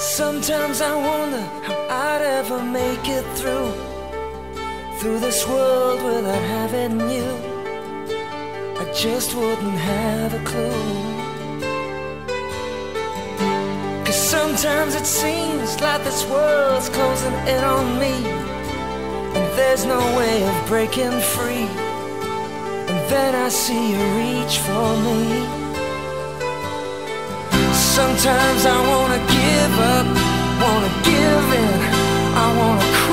Sometimes I wonder how I'd ever make it through Through this world without having you. I just wouldn't have a clue. Cause sometimes it seems like this world's closing in on me And there's no way of breaking free. And then I see you reach for me. Sometimes I wonder never wanna give in. I wanna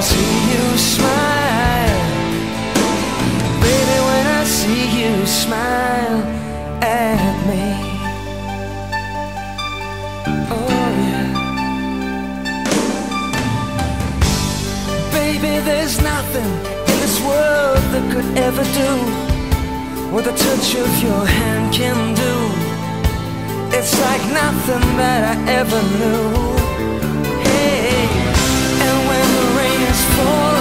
I see you smile. Baby, when I see you smile at me. Oh yeah. Baby, there's nothing in this world that could ever do What the touch of your hand can do. It's like nothing that I ever knew. Hey for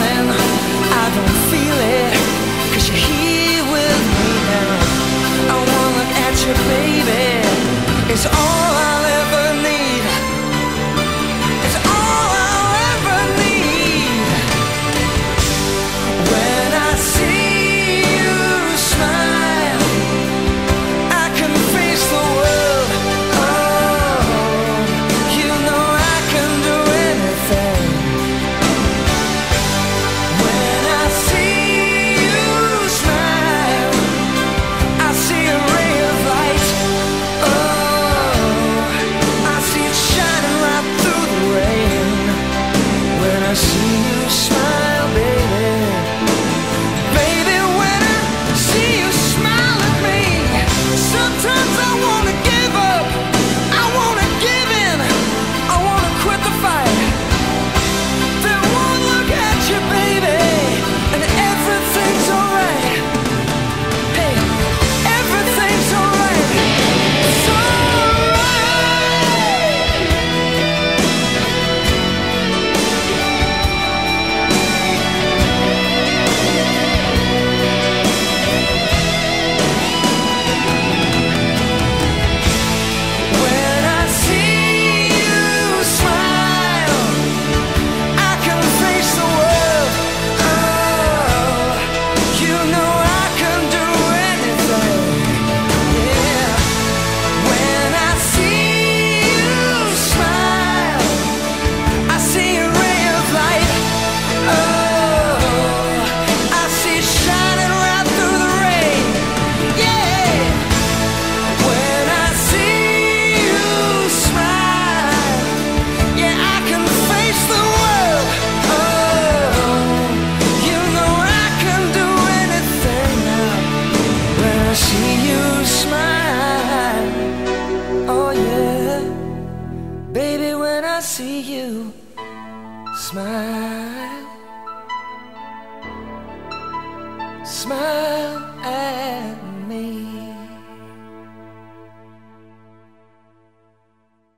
see you smile, smile at me.